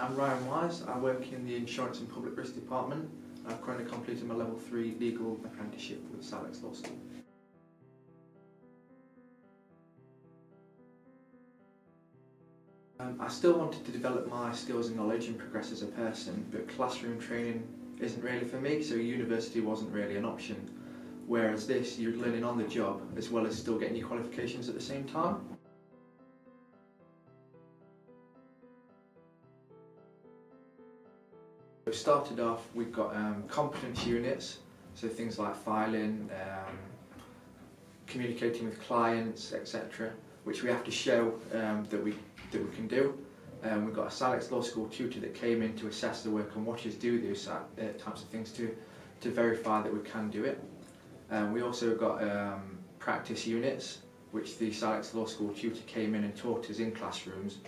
I'm Ryan Wise. I work in the Insurance and Public Risk Department. I've currently completed my level 3 legal apprenticeship with CILEx Law School. Um, I still wanted to develop my skills and knowledge and progress as a person, but classroom training isn't really for me, so university wasn't really an option. Whereas this, you're learning on the job as well as still getting your qualifications at the same time. We started off, we've got um, competence units, so things like filing, um, communicating with clients, etc., which we have to show um, that we that we can do. Um, we've got a CILEx Law School tutor that came in to assess the work and watch us do those uh, types of things to to verify that we can do it. Um, we also got um, practice units, which the CILEx Law School tutor came in and taught us in classrooms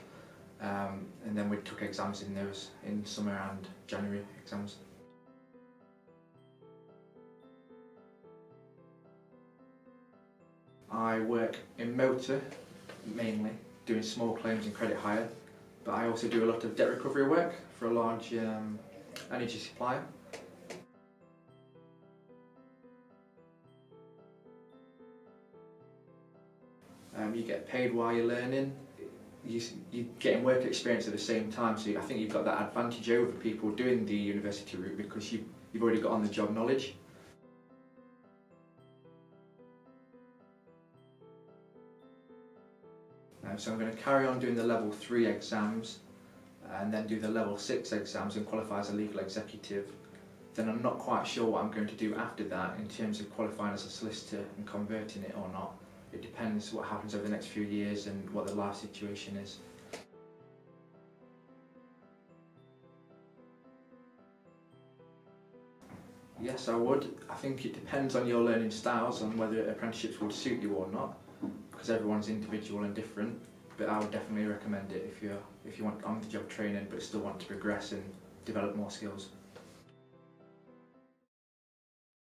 um, and then we took exams in those in summer and January exams. I work in motor mainly, doing small claims and credit hire, but I also do a lot of debt recovery work for a large um, energy supplier. Um, you get paid while you're learning, you, you're getting work experience at the same time, so I think you've got that advantage over people doing the university route because you, you've already got on the job knowledge. Um, so I'm going to carry on doing the level 3 exams and then do the level 6 exams and qualify as a legal executive. Then I'm not quite sure what I'm going to do after that in terms of qualifying as a solicitor and converting it or not it depends what happens over the next few years and what the life situation is. Yes, I would. I think it depends on your learning styles and whether apprenticeships would suit you or not, because everyone's individual and different. But I would definitely recommend it if you if you want on-the-job training but still want to progress and develop more skills.